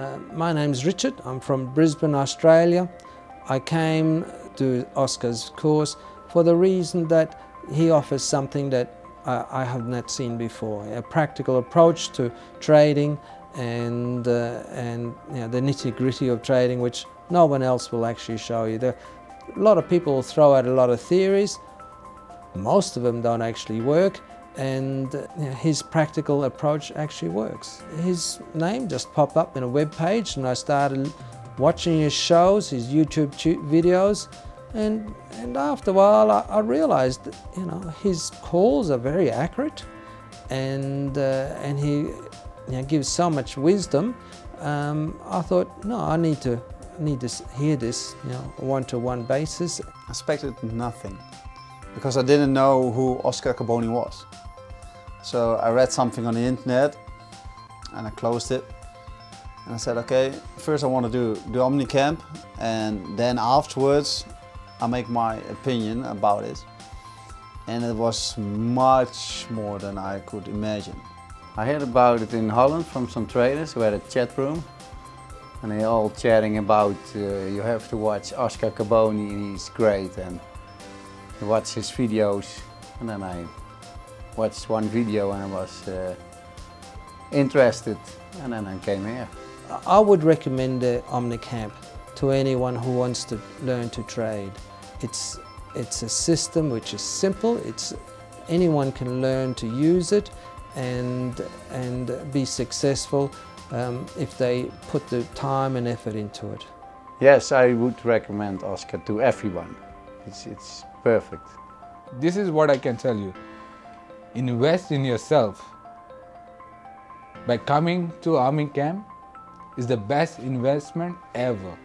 Uh, my name's Richard. I'm from Brisbane, Australia. I came to Oscar's course for the reason that he offers something that uh, I have not seen before, a practical approach to trading and, uh, and you know, the nitty gritty of trading which no one else will actually show you. There, a lot of people throw out a lot of theories, most of them don't actually work and his practical approach actually works. His name just popped up in a web page and I started watching his shows, his YouTube videos and, and after a while I, I realized that you know, his calls are very accurate and, uh, and he you know, gives so much wisdom. Um, I thought, no, I need to, need to hear this you know, one-to-one -one basis. I expected nothing because I didn't know who Oscar Carboni was. So I read something on the internet and I closed it. And I said, okay, first I want to do the OmniCamp and then afterwards I make my opinion about it. And it was much more than I could imagine. I heard about it in Holland from some traders who had a chat room. And they all chatting about uh, you have to watch Oscar Carboni, he's great. And watch his videos. And then I watched one video and I was uh, interested and then I came here. I would recommend the OmniCamp to anyone who wants to learn to trade. It's, it's a system which is simple, it's, anyone can learn to use it and, and be successful um, if they put the time and effort into it. Yes, I would recommend Oscar to everyone. It's, it's perfect. This is what I can tell you. Invest in yourself. By coming to OmniCamp is the best investment ever.